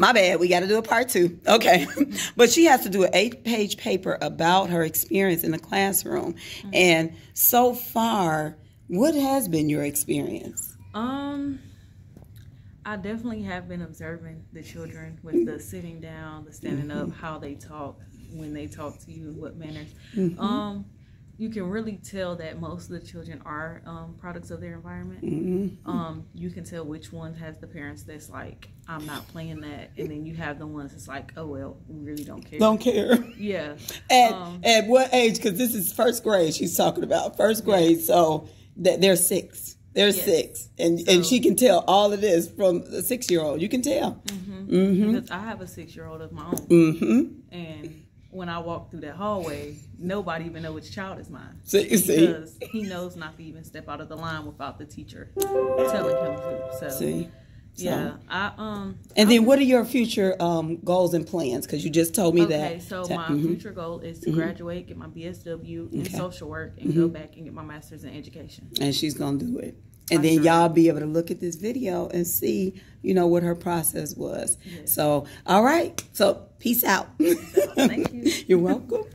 My bad. We got to do a part two. Okay. but she has to do an eight page paper about her experience in the classroom. Mm-hmm. And so far, what has been your experience? Um, I definitely have been observing the children with the sitting down, the standing mm-hmm. up, how they talk when they talk to you, what manners. Mm-hmm. Um, you can really tell that most of the children are um, products of their environment. Mm-hmm. Um, you can tell which ones has the parents that's like, I'm not playing that, and then you have the ones that's like, oh well, we really don't care. Don't care. Yeah. At um, at what age? Because this is first grade. She's talking about first grade, yeah. so that they're six. They're yes. six, and so, and she can tell all of this from a six year old. You can tell. Mm-hmm. Mm-hmm. Because I have a six year old of my own, mm-hmm. When I walk through that hallway, nobody even know which child is mine. See, because see? he knows not to even step out of the line without the teacher telling him to. So see. So. Yeah, I um. And then, what are your future um goals and plans? Because you just told me okay, that. Okay, so my mm-hmm. future goal is to mm-hmm. graduate, get my BSW in okay. social work, and mm-hmm. go back and get my master's in education. And she's gonna do it and then y'all be able to look at this video and see, you know, what her process was. Yes. So, all right. So, peace out. Thank you. You're welcome.